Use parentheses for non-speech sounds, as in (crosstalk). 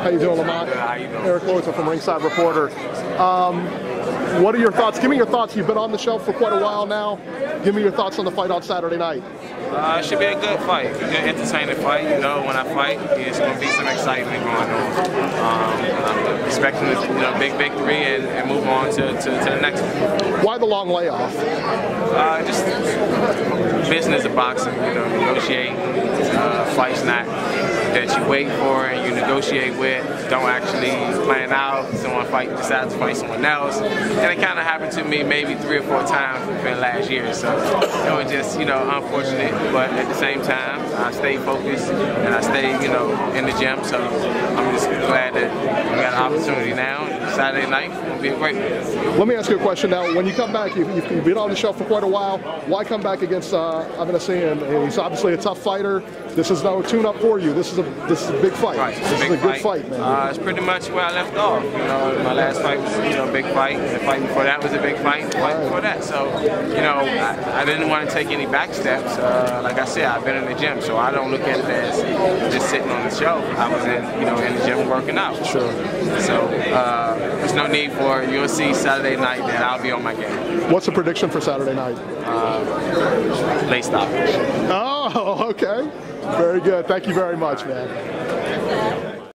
How you doing, Lamont? Good, how you doing? Eric Loiser from Ringside Reporter. Um, what are your thoughts? Give me your thoughts. You've been on the shelf for quite a while now. Give me your thoughts on the fight on Saturday night. Uh, it should be a good fight, a good entertaining fight. You know, when I fight, it's going to be some excitement going on. Um, I'm expecting a you know, big victory and, and move on to, to, to, the next one. Why the long layoff? Uh, just business of boxing, you know, negotiating. Uh, fights not that you wait for and you negotiate with don't actually plan out. Someone fight decides to fight someone else, and it kind of happened to me maybe three or four times within last year. So it was just you know unfortunate, but at the same time I stayed focused and I stayed you know in the gym. So just glad that we got an opportunity now. Saturday night will be a great. Let me ask you a question now. When you come back, you've, you've been on the show for quite a while. Why come back against uh, Avanesyan? He's obviously a tough fighter. This is no tune-up for you. This is a this is a big fight. Right, this big is a good fight, man. Uh, it's pretty much where I left off. You know, my last fight was you know a big fight. The fight before that was a big fight. The fight before that, so you know, I, I didn't want to take any back steps. Uh, like I said, I've been in the gym, so I don't look at it as just sitting on the show. I was in you know in the gym working out. Sure. So uh, there's no need for you'll see Saturday night that I'll be on my game. What's the prediction for Saturday night? Uh, late stoppage. Oh, (laughs) okay. Very good. Thank you very much, man.